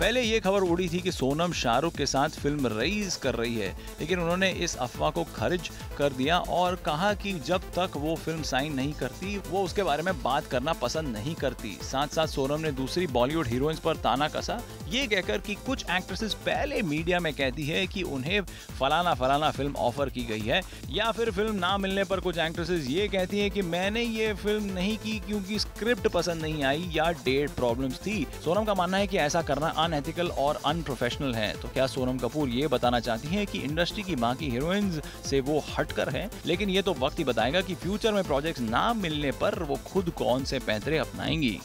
पहले ये खबर उड़ी थी कि सोनम शाहरुख के साथ फ़िल्म रईस कर रही है, लेकिन उन्होंने इस अफवाह को खारिज कर दिया और कहा कि जब तक वो फ़िल्म साइन नहीं करती, वो उसके बारे में बात करना पसंद नहीं करती। साथ साथ सोनम ने दूसरी बॉलीवुड हीरोइंस पर ताना कसा। ये कहकर कि कुछ एक्ट्रेसेस पहले मीडिया में कहती है कि उन्हें फलाना फलाना फ़िल्म ऑफ़र की गई है, या फिर फ़िल्म ना मिलने पर कुछ एक्ट्रेसेस ये कहती है कि मैंने ये फ़िल्म नहीं की क्योंकि स्क्रिप्ट पसंद नहीं आई या डेट प्रॉब्लम्स थी। सोनम का मानना है कि ऐसा करना अनएथिकल और अनप्रोफेशनल है। तो क्या सोनम कपूर ये बताना चाहती हैं कि इंडस्ट्री की बाकी हीरोइंस से वो हटकर हैं? लेकिन ये तो वक्त ही बताएगा कि फ्यूचर में प्रोजेक्ट्स ना मिलने पर वो खुद कौन से पैंतरे अपनाएँगी?